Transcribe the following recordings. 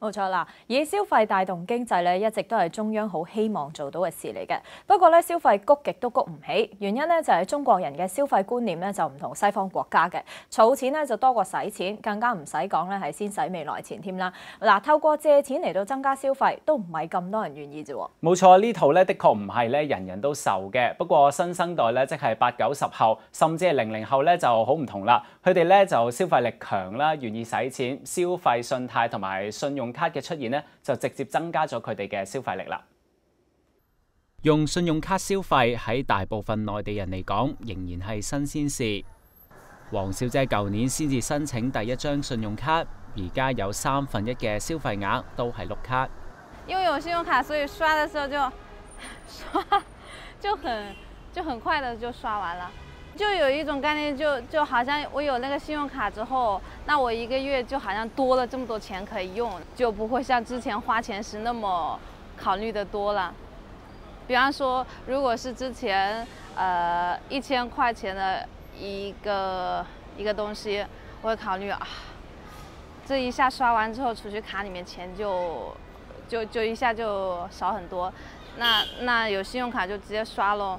冇錯啦，以消費帶動經濟咧，一直都係中央好希望做到嘅事嚟嘅。不過咧，消費谷極都谷唔起，原因咧就係中國人嘅消費觀念咧就唔同西方國家嘅，儲錢咧就多過使錢，更加唔使講咧係先使未來錢添啦。嗱，透過借錢嚟到增加消費，都唔係咁多人願意啫。冇錯，呢套咧的確唔係咧人人都受嘅。不過新生代咧，即係八九十後，甚至係零零後咧就好唔同啦。佢哋咧就消費力強啦，願意使錢，消費信貸同埋信用卡嘅出現咧，就直接增加咗佢哋嘅消費力啦。用信用卡消費喺大部分內地人嚟講，仍然係新鮮事。黃小姐舊年先至申請第一張信用卡，而家有三分一嘅消費額都係碌卡。因為有信用卡，所以刷的時候就 刷就很就很快的就刷完了。就有一种概念就，就好像我有那个信用卡之后，那我一个月就好像多了这么多钱可以用，就不会像之前花钱时那么考虑的多了。比方说，如果是之前，呃，一千块钱的一个一个东西，我会考虑啊，这一下刷完之后，储蓄卡里面钱就就就一下就少很多。那那有信用卡就直接刷咯。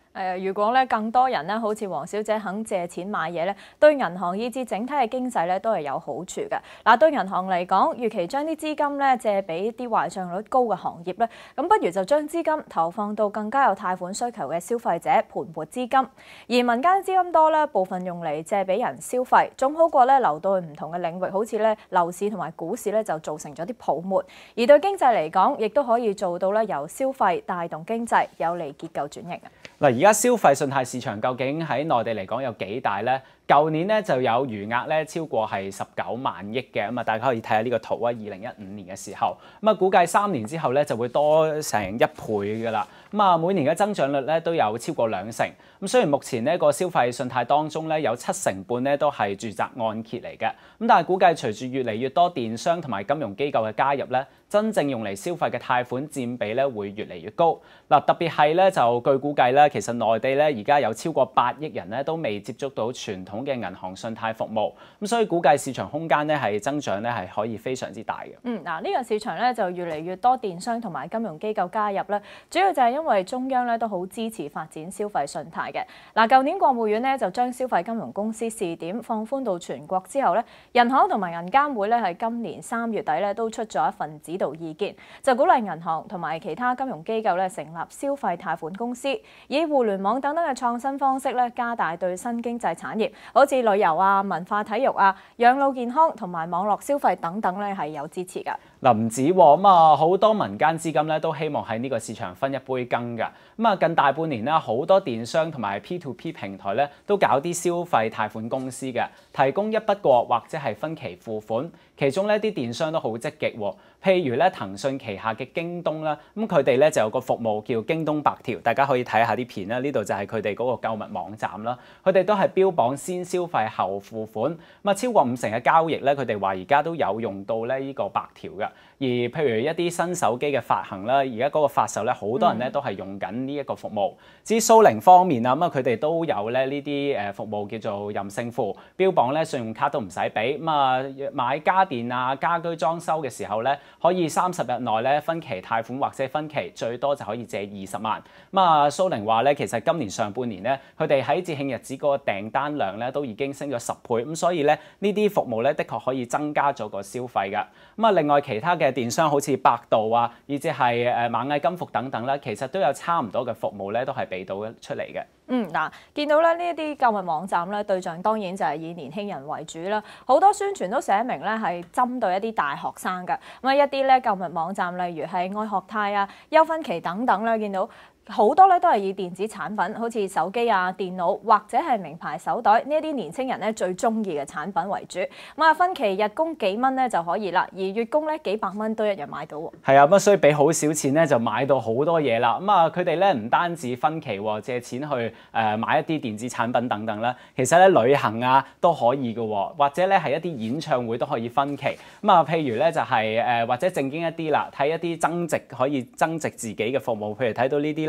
誒，如果咧更多人咧，好似黃小姐肯借錢買嘢咧，對銀行以至整體嘅經濟咧都係有好處嘅。嗱，對銀行嚟講，與其將啲資金咧借俾啲壞賬率高嘅行業咧，咁不如就將資金投放到更加有貸款需求嘅消費者，盤活資金。而民間資金多咧，部分用嚟借俾人消費，總好過咧流到去唔同嘅領域，好似咧樓市同埋股市咧就造成咗啲泡沫。而對經濟嚟講，亦都可以做到咧由消費帶動經濟，有利結構轉型啊！嗱，而家消費信貸市場究竟喺內地嚟講有幾大呢？舊年咧就有餘額咧超過係十九萬億嘅，咁啊大家可以睇下呢個圖啊，二零一五年嘅時候，咁啊估計三年之後咧就會多成一倍噶啦。咁啊每年嘅增長率咧都有超過兩成。咁雖然目前呢個消費信貸當中咧有七成半咧都係住宅按揭嚟嘅，咁但係估計隨住越嚟越多電商同埋金融機構嘅加入咧，真正用嚟消費嘅貸款佔比咧會越嚟越高。嗱，特別係咧就據估計咧，其實內地咧而家有超過八億人咧都未接觸到傳統嘅銀行信貸服務，咁所以估計市場空間咧係增長咧係可以非常之大嘅。嗯，嗱、呢個市場咧就越嚟越多電商同埋金融機構加入咧，主要就係因為中央咧都好支持發展消費信貸嘅。嗱，舊年國務院咧就將消費金融公司試點放寬到全國之後咧，人行同埋銀監會咧係今年三月底咧都出咗一份指導意見，就鼓勵銀行同埋其他金融機構咧成立消費貸款公司，以互聯網等等嘅創新方式咧加大對新經濟產業。好似旅遊啊、文化體育啊、養老健康同埋網絡消費等等咧，係有支持㗎。嗱，唔止喎，咁啊好多民間資金咧都希望喺呢個市場分一杯羹噶。咁啊近大半年啦，好多電商同埋 P to P 平台咧都搞啲消費貸款公司嘅，提供一筆過或者係分期付款。其中呢啲電商都好積極喎，譬如咧騰訊旗下嘅京東啦，咁佢哋咧就有個服務叫京東白條，大家可以睇下啲片啦。呢度就係佢哋嗰個購物網站啦，佢哋都係標榜先消費後付款。咁啊超過五成嘅交易咧，佢哋話而家都有用到咧呢個白條嘅。而譬如一啲新手機嘅發行啦，而家嗰個發售咧，好多人咧都係用緊呢一個服務。至於蘇寧方面啊，咁啊佢哋都有咧呢啲誒服務叫做任性付，標榜咧信用卡都唔使俾。咁啊買家電啊、家居裝修嘅時候咧，可以三十日內咧分期貸款或者分期，最多就可以借二十萬。咁啊，蘇寧話咧，其實今年上半年咧，佢哋喺節慶日子嗰個訂單量咧都已經升咗十倍。咁所以咧，呢啲服務咧，的確可以增加咗個消費㗎。咁啊，另外其其他嘅電商好似百度啊，以至係誒螞蟻金服等等咧，其實都有差唔多嘅服務咧，都係俾到出嚟嘅。嗯，嗱，見到咧呢一啲購物網站咧，對象當然就係以年輕人為主啦。好多宣傳都寫明咧係針對一啲大學生㗎。咁啊，一啲咧購物網站，例如係愛學貸啊、優分期等等咧，見到好多咧都係以電子產品，好似手機啊、電腦或者係名牌手袋呢一啲年青人咧最中意嘅產品為主。咁啊，分期日供幾蚊咧就可以啦，而月供咧幾百蚊都一樣買到喎。係啊，咁所以俾好少錢咧就買到好多嘢啦。咁啊，佢哋咧唔單止分期，借錢去誒、買一啲電子產品等等啦。其實咧旅行啊都可以嘅，或者咧係一啲演唱會都可以分期。咁啊，譬如咧就係、是、誒、或者正經一啲啦，睇一啲增值可以增值自己嘅服務，譬如睇到呢啲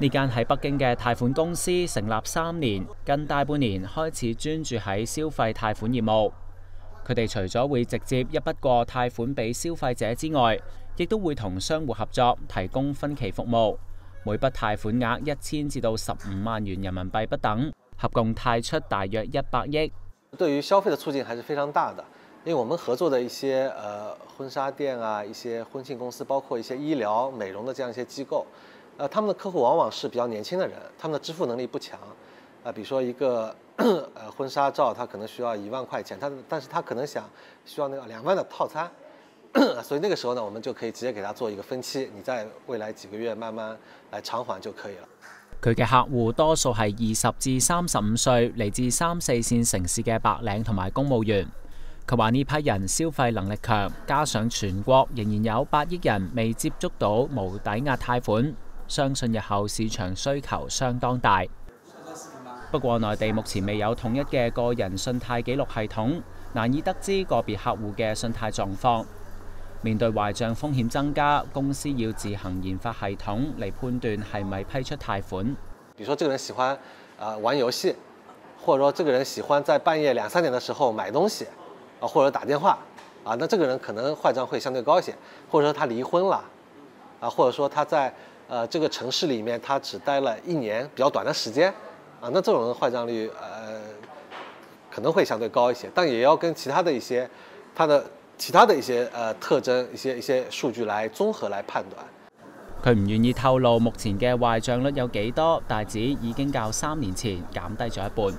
呢間喺北京嘅貸款公司成立三年，近大半年開始專注喺消費貸款業務。佢哋除咗會直接一筆過貸款俾消費者之外，亦都會同商戶合作提供分期服務。每筆貸款額一千至到十五萬元人民幣不等，合共貸出大約一百億。對於消費的促進還是非常大的，因為我們合作的一些呃婚紗店啊，一些婚慶公司，包括一些醫療美容的這樣一些機構。呃，他们的客户往往是比较年轻的人，他们的支付能力不强。啊，比如说一个呃婚纱照，他可能需要一万块钱，他但是他可能想需要那个两万的套餐，所以那个时候呢，我们就可以直接给他做一个分期，你在未来几个月慢慢来偿还就可以了。佢嘅客户多数系二十至三十五岁，嚟自三四线城市嘅白领同埋公务员。佢话呢批人消费能力强，加上全国仍然有八亿人未接触到无抵押贷款。相信日后市場需求相當大。不過，內地目前未有統一嘅個人信貸記錄系統，難以得知個別客戶嘅信貸狀況。面對壞帳風險增加，公司要自行研發系統嚟判斷係咪批出貸款。比如說，這個人喜歡啊玩遊戲，或者說這個人喜歡在半夜兩三點的時候買東西，啊或者打電話，啊那這個人可能壞帳會相對高一些。或者說他離婚了，啊或者說他在呃，這個城市裏面，他只待了一年，比較短的時間，啊，那這種人壞賬率，呃，可能會相對高一些，但也要跟其他的一些，它的其他的一些呃特征、一些一些數據來綜合來判斷。佢唔願意透露目前嘅壞賬率有幾多，但指已經較三年前減低咗一半。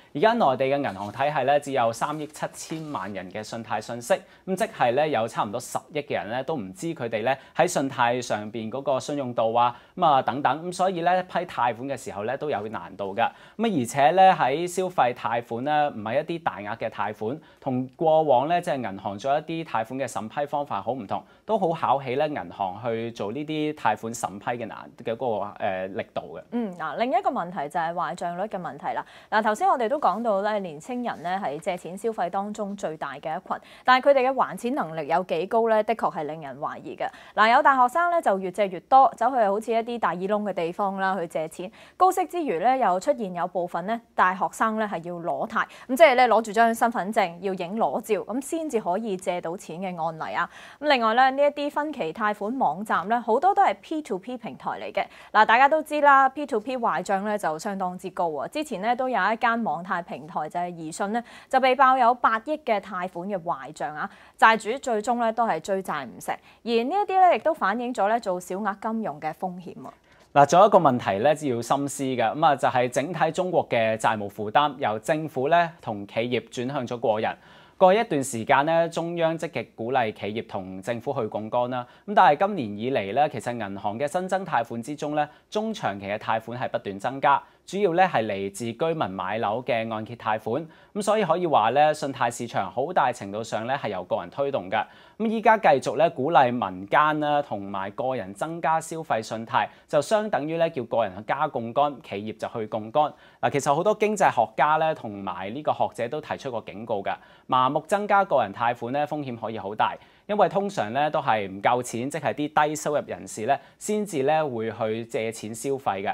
而家內地嘅銀行體系咧，只有三億七千萬人嘅信貸信息，咁即係咧有差唔多十億嘅人咧都唔知佢哋咧喺信貸上邊嗰個信用度啊，咁啊等等，咁所以咧批貸款嘅時候咧都有難度㗎。咁啊而且咧喺消費貸款咧唔係一啲大額嘅貸款，同過往咧即係銀行做一啲貸款嘅審批方法好唔同，都好考起咧銀行去做呢啲貸款審批嘅難嘅嗰個力度嘅。嗯，嗱另一個問題就係壞賬率嘅問題啦。嗱頭先我哋都講到咧，年青人咧係借錢消費當中最大嘅一群，但係佢哋嘅還錢能力有幾高咧？的確係令人懷疑嘅。嗱，有大學生咧就越借越多，走去好似一啲大耳窿嘅地方啦去借錢，高息之餘咧又出現有部分咧大學生咧係要裸貸，咁即係咧攞住張身份證要影裸照，咁先至可以借到錢嘅案例啊。咁另外咧呢一啲分期貸款網站咧好多都係 P to P 平台嚟嘅。嗱，大家都知啦，P to P 壞帳咧就相當之高啊。之前咧都有一間網平台就係宜信咧，就被爆有八億嘅貸款嘅壞賬啊，債主最終咧都係追債唔成，而呢一啲咧亦都反映咗咧做小額金融嘅風險啊。嗱，仲有一個問題咧，要深思嘅咁啊，就係整體中國嘅債務負擔由政府咧同企業轉向咗個人。過一段時間咧，中央積極鼓勵企業同政府去槓桿啦。咁但係今年以嚟咧，其實銀行嘅新增貸款之中咧，中長期嘅貸款係不斷增加，主要咧係嚟自居民買樓嘅按揭貸款。咁所以可以話咧，信貸市場好大程度上咧係由個人推動嘅。咁依家繼續咧鼓勵民間啦同埋個人增加消費信貸，就相等於咧叫個人去加槓桿，企業就去槓桿。嗱，其實好多經濟學家咧同埋呢個學者都提出過警告㗎，盲目增加個人貸款咧風險可以好大，因為通常咧都係唔夠錢，即係啲低收入人士咧先至咧會去借錢消費嘅。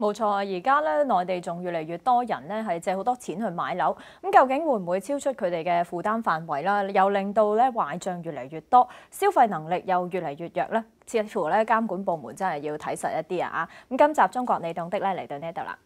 冇錯啊！而家咧內地仲越嚟越多人咧係借好多錢去買樓，咁究竟會唔會超出佢哋嘅負擔範圍啦？又令到咧壞帳越嚟越多，消費能力又越嚟越弱咧？似乎咧監管部門真係要睇實一啲啊！咁今集中國你懂的咧嚟到呢度啦。